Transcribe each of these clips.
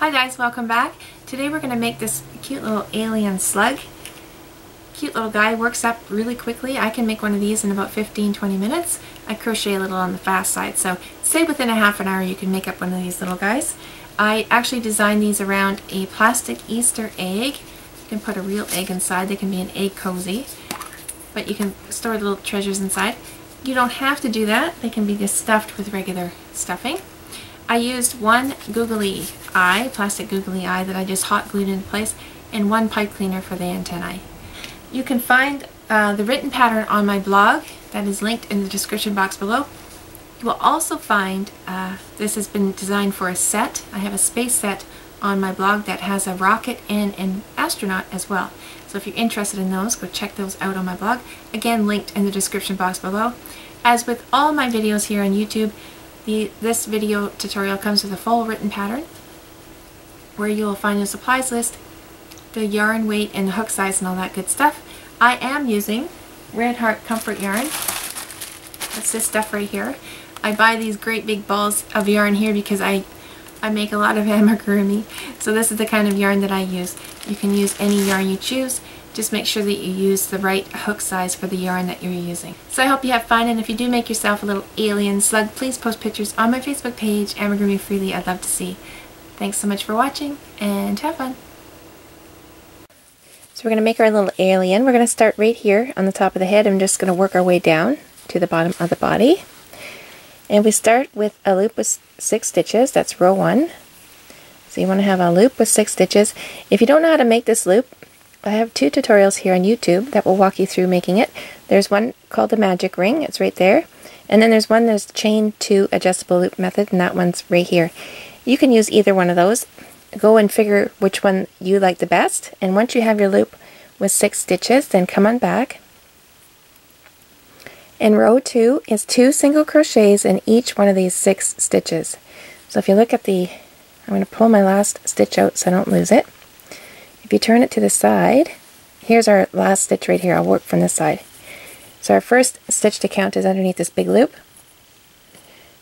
Hi guys, welcome back. Today we're going to make this cute little alien slug. Cute little guy, works up really quickly. I can make one of these in about 15-20 minutes. I crochet a little on the fast side, so say within a half an hour you can make up one of these little guys. I actually designed these around a plastic Easter egg. You can put a real egg inside. They can be an egg cozy, but you can store little treasures inside. You don't have to do that. They can be just stuffed with regular stuffing. I used one googly eye, plastic googly eye that I just hot glued into place, and one pipe cleaner for the antennae. You can find uh, the written pattern on my blog that is linked in the description box below. You will also find, uh, this has been designed for a set. I have a space set on my blog that has a rocket and an astronaut as well. So if you're interested in those, go check those out on my blog. Again, linked in the description box below. As with all my videos here on YouTube, the, this video tutorial comes with a full written pattern where you'll find the supplies list, the yarn weight and the hook size and all that good stuff. I am using Red Heart Comfort Yarn. That's this stuff right here. I buy these great big balls of yarn here because I I make a lot of amigurumi. So this is the kind of yarn that I use. You can use any yarn you choose. Just make sure that you use the right hook size for the yarn that you're using. So I hope you have fun and if you do make yourself a little alien slug, please post pictures on my Facebook page, Amigurumi Freely. I'd love to see. Thanks so much for watching and have fun. So we're going to make our little alien. We're going to start right here on the top of the head. I'm just going to work our way down to the bottom of the body. And we start with a loop with six stitches. That's row one. So you want to have a loop with six stitches. If you don't know how to make this loop, I have two tutorials here on YouTube that will walk you through making it. There's one called the magic ring, it's right there. And then there's one that's chain to adjustable loop method, and that one's right here. You can use either one of those. Go and figure which one you like the best. And once you have your loop with six stitches, then come on back. And row two is two single crochets in each one of these six stitches. So if you look at the, I'm going to pull my last stitch out so I don't lose it. If you turn it to the side, here's our last stitch right here. I'll work from this side. So our first stitch to count is underneath this big loop.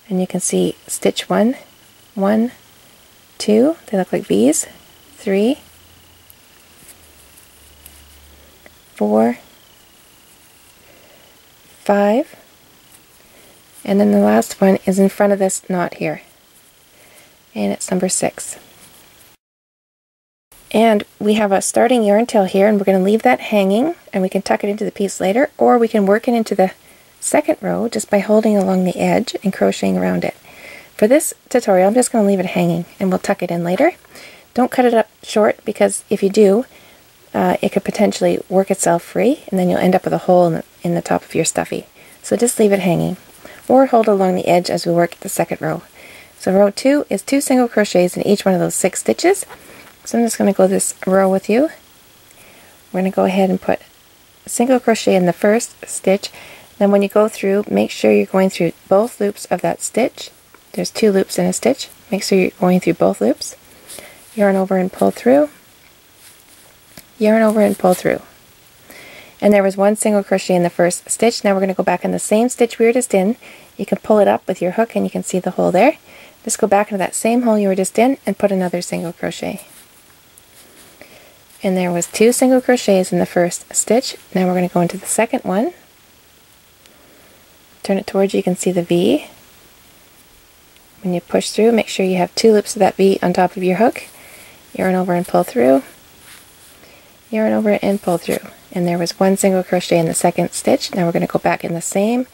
And you can see stitch one, one, two, they look like V's, three, four, five, and then the last one is in front of this knot here. And it's number six. And we have a starting yarn tail here and we're going to leave that hanging and we can tuck it into the piece later or we can work it into the second row just by holding along the edge and crocheting around it. For this tutorial I'm just going to leave it hanging and we'll tuck it in later. Don't cut it up short because if you do uh, it could potentially work itself free and then you'll end up with a hole in the, in the top of your stuffy. So just leave it hanging or hold along the edge as we work the second row. So row 2 is two single crochets in each one of those six stitches so I'm just going to go this row with you. We're going to go ahead and put single crochet in the first stitch. Then when you go through, make sure you're going through both loops of that stitch. There's two loops in a stitch. Make sure you're going through both loops. Yarn over and pull through. Yarn over and pull through. And there was one single crochet in the first stitch. Now we're going to go back in the same stitch we were just in. You can pull it up with your hook and you can see the hole there. Just go back into that same hole you were just in and put another single crochet and there was two single crochets in the first stitch. Now we're going to go into the second one. Turn it towards you, you can see the V. When you push through, make sure you have two loops of that V on top of your hook. Yarn over and pull through. Yarn over and pull through. And there was one single crochet in the second stitch. Now we're going to go back in the same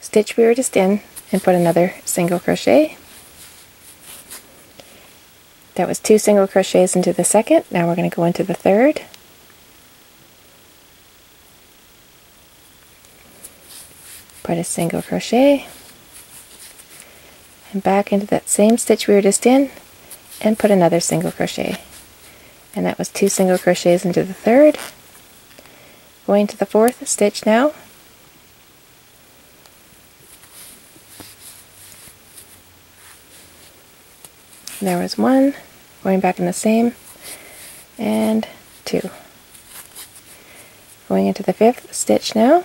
stitch we were just in and put another single crochet. That was two single crochets into the second. Now we're going to go into the third. Put a single crochet and back into that same stitch we were just in and put another single crochet. And that was two single crochets into the third. Going to the fourth stitch now. There was one, going back in the same, and two. Going into the fifth stitch now.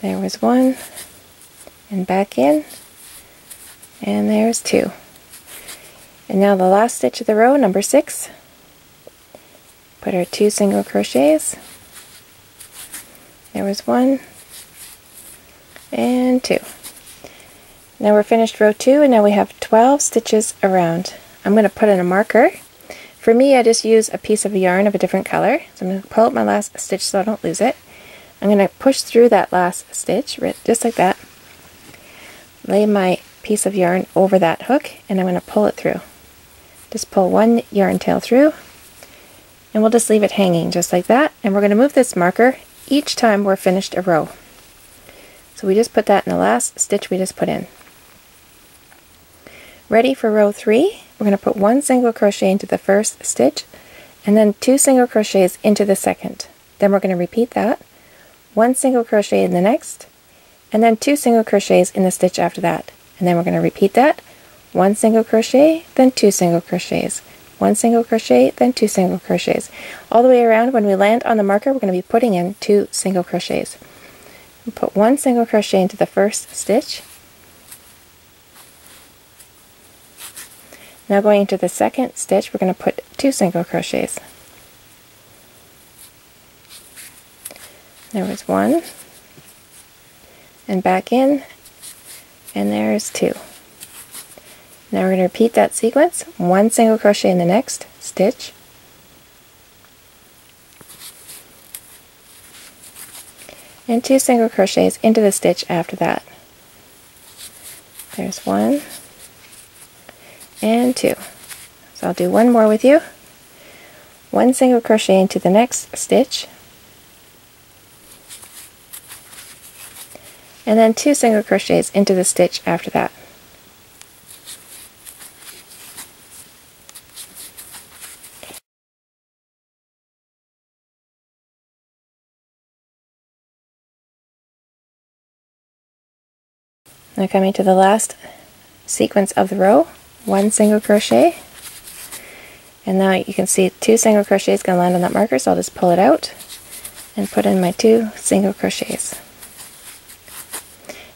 There was one, and back in, And there's two. And now the last stitch of the row, number six, put our two single crochets. There was one and two. Now we're finished row two and now we have 12 stitches around. I'm going to put in a marker. For me I just use a piece of yarn of a different color. So I'm going to pull out my last stitch so I don't lose it. I'm going to push through that last stitch just like that. Lay my piece of yarn over that hook and I'm going to pull it through. Just pull one yarn tail through and we'll just leave it hanging just like that and we're going to move this marker each time we're finished a row. So we just put that in the last stitch we just put in. Ready for row 3, we're going to put one single crochet into the first stitch and then two single crochets into the second. Then we're going to repeat that, one single crochet in the next, and then two single crochets in the stitch after that. And then we're going to repeat that, one single crochet, then two single crochets, one single crochet, then two single crochets. All the way around, when we land on the marker, we're going to be putting in two single crochets. We'll put one single crochet into the first stitch. Now going into the second stitch, we're going to put two single crochets. There was one, and back in, and there's two. Now we're going to repeat that sequence, one single crochet in the next stitch, and two single crochets into the stitch after that. There's one and two. So I'll do one more with you. One single crochet into the next stitch, and then two single crochets into the stitch after that. Now coming to the last sequence of the row, one single crochet, and now you can see two single crochets going to land on that marker, so I'll just pull it out and put in my two single crochets.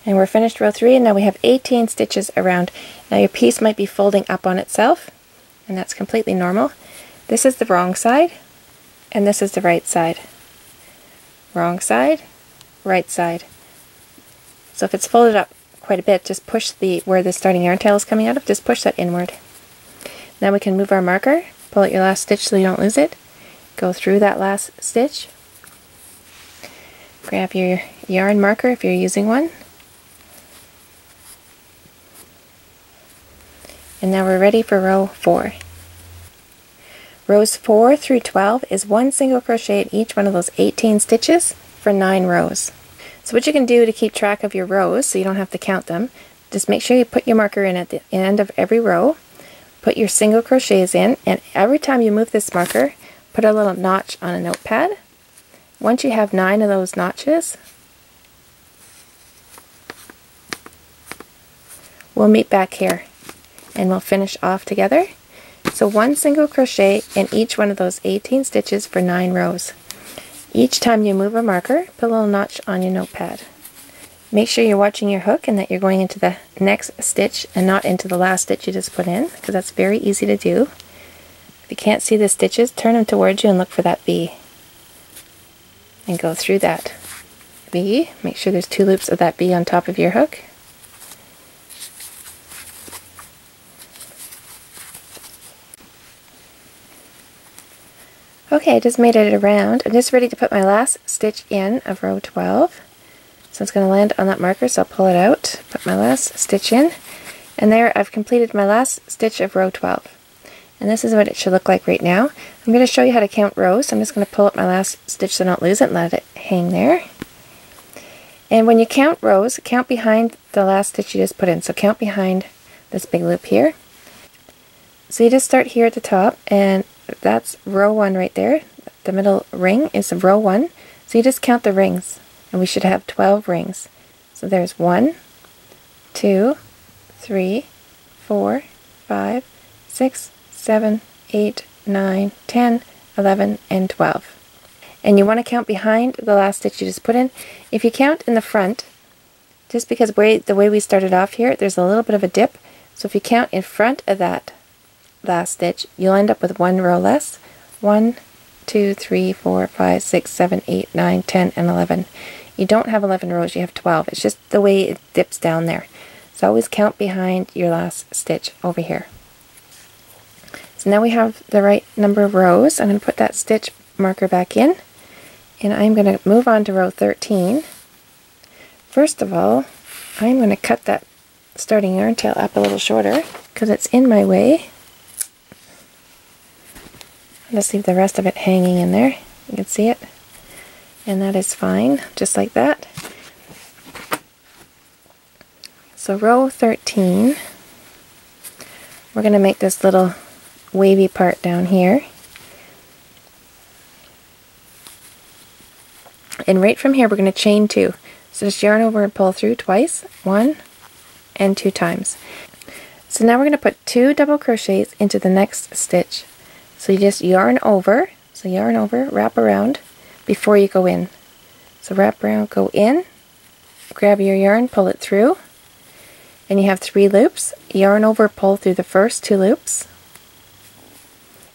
And we're finished row 3 and now we have 18 stitches around. Now your piece might be folding up on itself and that's completely normal. This is the wrong side and this is the right side. Wrong side, right side. So if it's folded up quite a bit, just push the where the starting yarn tail is coming out of, just push that inward. Now we can move our marker, pull out your last stitch so you don't lose it, go through that last stitch, grab your yarn marker if you're using one, And now we're ready for row 4. Rows 4 through 12 is one single crochet in each one of those 18 stitches for 9 rows. So what you can do to keep track of your rows so you don't have to count them, just make sure you put your marker in at the end of every row, put your single crochets in, and every time you move this marker, put a little notch on a notepad. Once you have 9 of those notches, we'll meet back here and we'll finish off together. So one single crochet in each one of those 18 stitches for 9 rows. Each time you move a marker, put a little notch on your notepad. Make sure you're watching your hook and that you're going into the next stitch and not into the last stitch you just put in, because that's very easy to do. If you can't see the stitches, turn them towards you and look for that V. And go through that V. Make sure there's two loops of that V on top of your hook. Okay, I just made it around. I'm just ready to put my last stitch in of row 12. So it's going to land on that marker, so I'll pull it out, put my last stitch in, and there I've completed my last stitch of row 12. And this is what it should look like right now. I'm going to show you how to count rows. I'm just going to pull up my last stitch so I don't lose it and let it hang there. And when you count rows, count behind the last stitch you just put in. So count behind this big loop here. So you just start here at the top and that's row one right there. The middle ring is row one. So you just count the rings, and we should have 12 rings. So there's one, two, three, four, five, six, seven, eight, nine, ten, eleven, and 12. And you want to count behind the last stitch you just put in. If you count in the front, just because way, the way we started off here, there's a little bit of a dip, So if you count in front of that last stitch, you'll end up with one row less. One, two, three, four, five, six, seven, eight, nine, ten, and 11. You don't have 11 rows, you have 12. It's just the way it dips down there. So always count behind your last stitch over here. So now we have the right number of rows. I'm going to put that stitch marker back in. And I'm going to move on to row 13. First of all, I'm going to cut that starting yarn tail up a little shorter because it's in my way. Just leave the rest of it hanging in there. You can see it. And that is fine, just like that. So row 13, we're going to make this little wavy part down here. And right from here we're going to chain two. So just yarn over and pull through twice, one and two times. So now we're going to put two double crochets into the next stitch. So you just yarn over, so yarn over, wrap around before you go in. So wrap around, go in, grab your yarn, pull it through, and you have three loops. Yarn over, pull through the first two loops.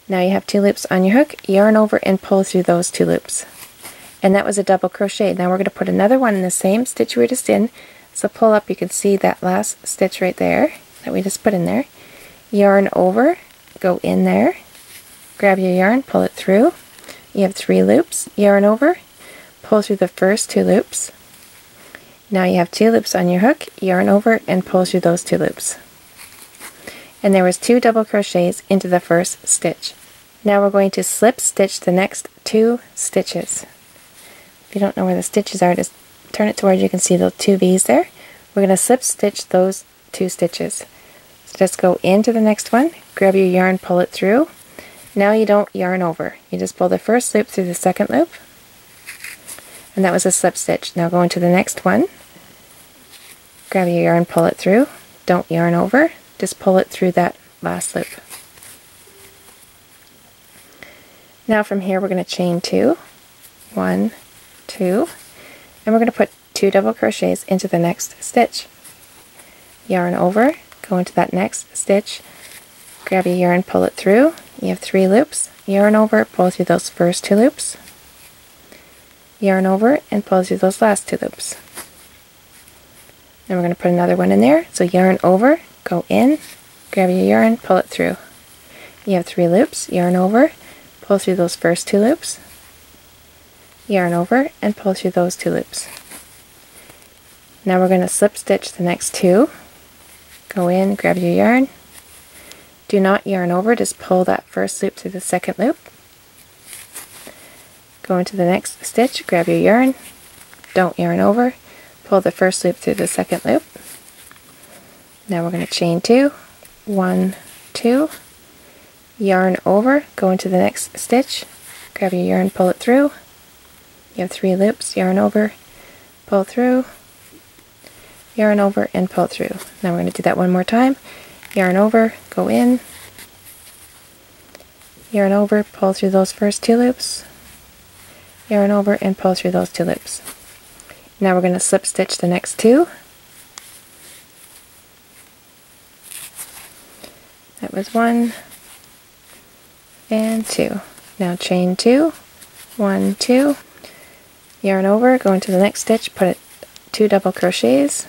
Now you have two loops on your hook, yarn over and pull through those two loops. And that was a double crochet. Now we're going to put another one in the same stitch we just in. So pull up, you can see that last stitch right there that we just put in there. Yarn over, go in there, grab your yarn, pull it through. You have three loops, yarn over, pull through the first two loops. Now you have two loops on your hook, yarn over and pull through those two loops. And there was two double crochets into the first stitch. Now we're going to slip stitch the next two stitches. If you don't know where the stitches are, just turn it towards you can see those two V's there. We're going to slip stitch those two stitches. So just go into the next one, grab your yarn, pull it through, now you don't yarn over. You just pull the first loop through the second loop. And that was a slip stitch. Now go into the next one. Grab your yarn, pull it through. Don't yarn over. Just pull it through that last loop. Now from here we're going to chain two, one, two, And we're going to put two double crochets into the next stitch. Yarn over, go into that next stitch, grab your yarn, pull it through, you have three loops, yarn over, pull through those first two loops, yarn over, and pull through those last two loops. Then we're going to put another one in there, so yarn over, go in, grab your yarn, pull it through. You have three loops, yarn over, pull through those first two loops, yarn over, and pull through those two loops. Now we're going to slip stitch the next two, go in, grab your yarn, do not yarn over, just pull that first loop through the second loop. Go into the next stitch, grab your yarn, don't yarn over, pull the first loop through the second loop. Now we're going to chain two, one, two, yarn over, go into the next stitch, grab your yarn, pull it through. You have three loops, yarn over, pull through, yarn over, and pull through. Now we're going to do that one more time yarn over, go in, yarn over, pull through those first two loops, yarn over and pull through those two loops. Now we're going to slip stitch the next two. That was one and two. Now chain two, one, two, yarn over, go into the next stitch, put it two double crochets,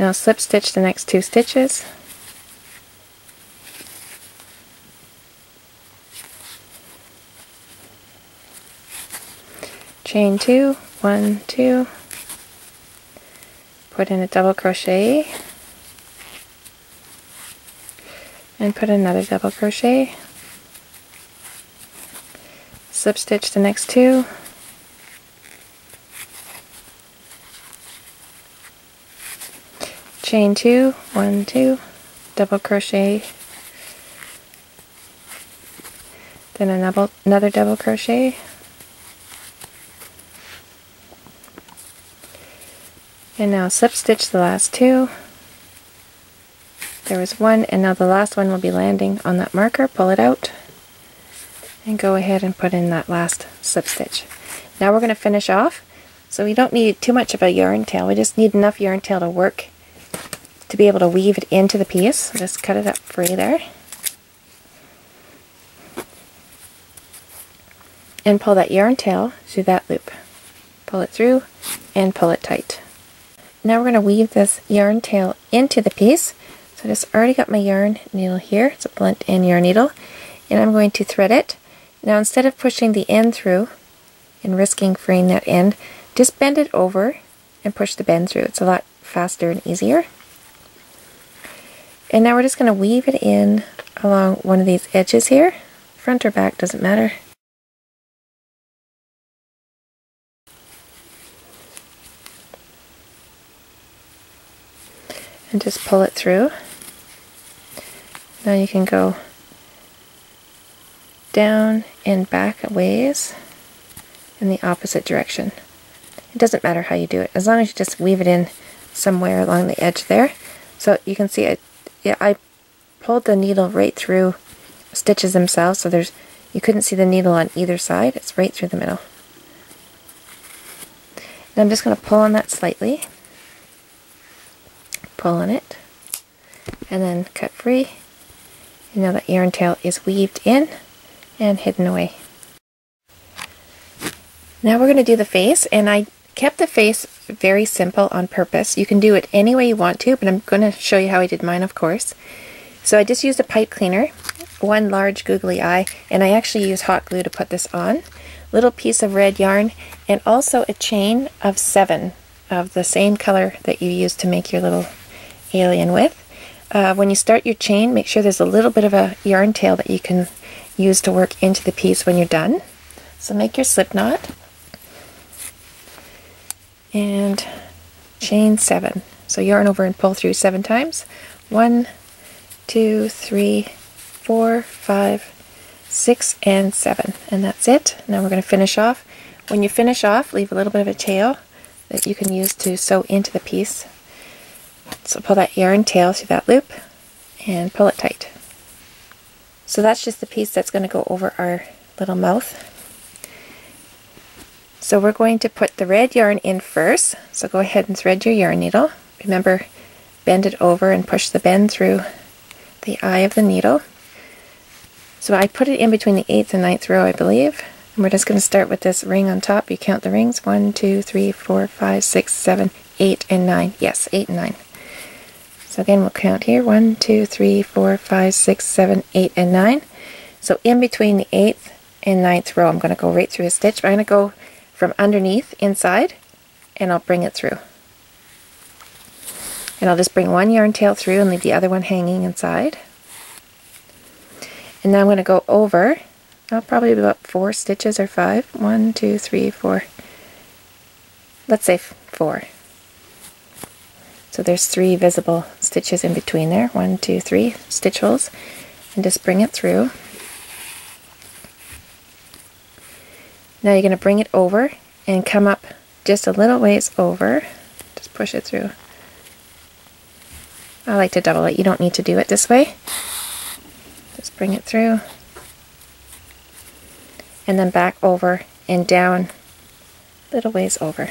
Now slip stitch the next two stitches. Chain two, one, two, put in a double crochet. And put another double crochet, slip stitch the next two, chain two, one, two, double crochet, then another, another double crochet, and now slip stitch the last two. There was one, and now the last one will be landing on that marker. Pull it out, and go ahead and put in that last slip stitch. Now we're going to finish off. So we don't need too much of a yarn tail. We just need enough yarn tail to work to be able to weave it into the piece. Just cut it up free there. And pull that yarn tail through that loop. Pull it through and pull it tight. Now we're going to weave this yarn tail into the piece. So I just already got my yarn needle here. It's a blunt end yarn needle. And I'm going to thread it. Now instead of pushing the end through and risking freeing that end, just bend it over and push the bend through. It's a lot faster and easier. And now we're just going to weave it in along one of these edges here. Front or back, doesn't matter. And just pull it through. Now you can go down and back a ways in the opposite direction. It doesn't matter how you do it, as long as you just weave it in somewhere along the edge there. So you can see it, yeah, I pulled the needle right through stitches themselves, so there's you couldn't see the needle on either side. It's right through the middle. And I'm just going to pull on that slightly. Pull on it. And then cut free. You know that yarn tail is weaved in and hidden away. Now we're going to do the face, and I kept the face very simple on purpose. You can do it any way you want to, but I'm going to show you how I did mine, of course. So I just used a pipe cleaner, one large googly eye, and I actually use hot glue to put this on. Little piece of red yarn, and also a chain of seven of the same color that you used to make your little alien with. Uh, when you start your chain, make sure there's a little bit of a yarn tail that you can use to work into the piece when you're done. So make your slip knot and chain seven. So yarn over and pull through seven times. One, two, three, four, five, six, and seven. And that's it. Now we're going to finish off. When you finish off, leave a little bit of a tail that you can use to sew into the piece. So pull that yarn tail through that loop and pull it tight. So that's just the piece that's going to go over our little mouth. So we're going to put the red yarn in first. So go ahead and thread your yarn needle. Remember, bend it over and push the bend through the eye of the needle. So I put it in between the 8th and ninth row, I believe. And we're just going to start with this ring on top. You count the rings. One, two, three, four, five, six, seven, eight, and 9. Yes, 8 and 9. So again, we'll count here. One, two, three, four, five, six, seven, eight, and 9. So in between the 8th and ninth row, I'm going to go right through a stitch. I'm going to go from underneath inside and I'll bring it through. And I'll just bring one yarn tail through and leave the other one hanging inside. And now I'm going to go over, oh, probably be about four stitches or five. One, two, three, four. Let's say four. So there's three visible stitches in between there. One, two, three stitch holes. And just bring it through. Now you're going to bring it over and come up just a little ways over. Just push it through. I like to double it. You don't need to do it this way. Just bring it through. And then back over and down a little ways over.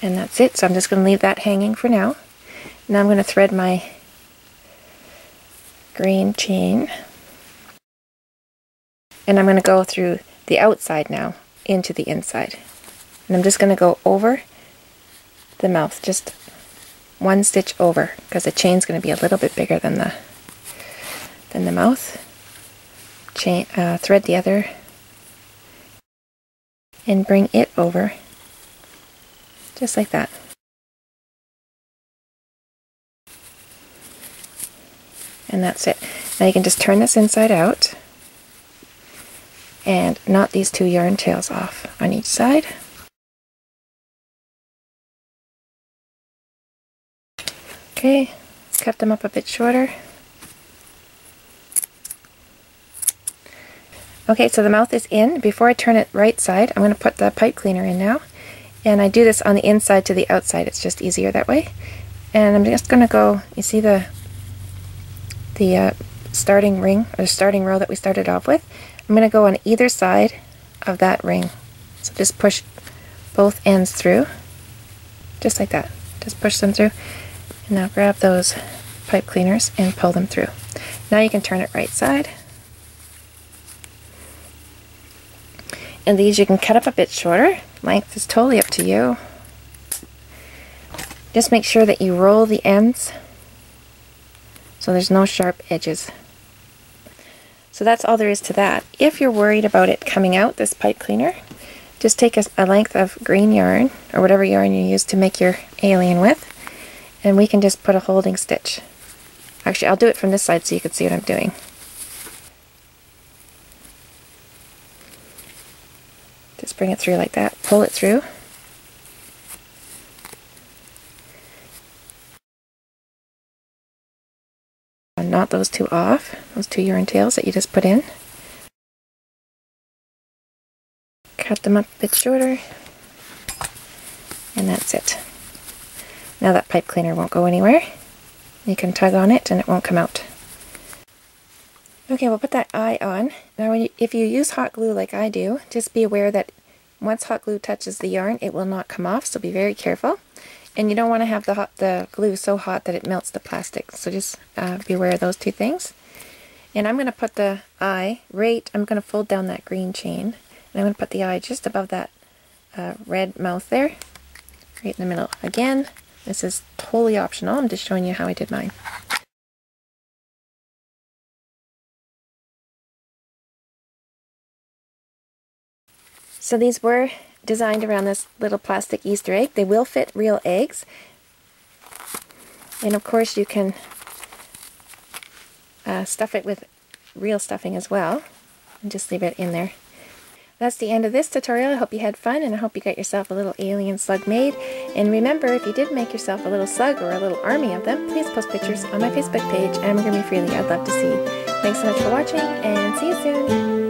And that's it. So I'm just going to leave that hanging for now. Now I'm going to thread my green chain. And I'm going to go through the outside now into the inside. And I'm just going to go over the mouth, just one stitch over, because the chain's going to be a little bit bigger than the than the mouth. Chain, uh, thread the other, and bring it over, just like that. And that's it. Now you can just turn this inside out and knot these two yarn tails off on each side. Okay, cut them up a bit shorter. Okay, so the mouth is in. Before I turn it right side, I'm going to put the pipe cleaner in now. And I do this on the inside to the outside. It's just easier that way. And I'm just going to go, you see the the uh, starting ring, or starting row that we started off with. I'm going to go on either side of that ring. So just push both ends through, just like that. Just push them through. And now grab those pipe cleaners and pull them through. Now you can turn it right side. And these you can cut up a bit shorter. Length is totally up to you. Just make sure that you roll the ends so there's no sharp edges. So that's all there is to that. If you're worried about it coming out, this pipe cleaner, just take a, a length of green yarn, or whatever yarn you use to make your alien with, and we can just put a holding stitch. Actually, I'll do it from this side so you can see what I'm doing. Just bring it through like that, pull it through, knot those two off, those two yarn tails that you just put in. Cut them up a bit shorter, and that's it. Now that pipe cleaner won't go anywhere. You can tug on it and it won't come out. Okay, we'll put that eye on. Now you, if you use hot glue like I do, just be aware that once hot glue touches the yarn, it will not come off, so be very careful. And you don't want to have the, hot, the glue so hot that it melts the plastic. So just uh, be aware of those two things. And I'm going to put the eye right, I'm going to fold down that green chain. And I'm going to put the eye just above that uh, red mouth there. Right in the middle. Again, this is totally optional. I'm just showing you how I did mine. So these were designed around this little plastic Easter egg. They will fit real eggs. And of course you can uh, stuff it with real stuffing as well. And just leave it in there. That's the end of this tutorial. I hope you had fun and I hope you got yourself a little alien slug made. And remember, if you did make yourself a little slug or a little army of them, please post pictures on my Facebook page, Amigurumi Freely. I'd love to see. Thanks so much for watching and see you soon.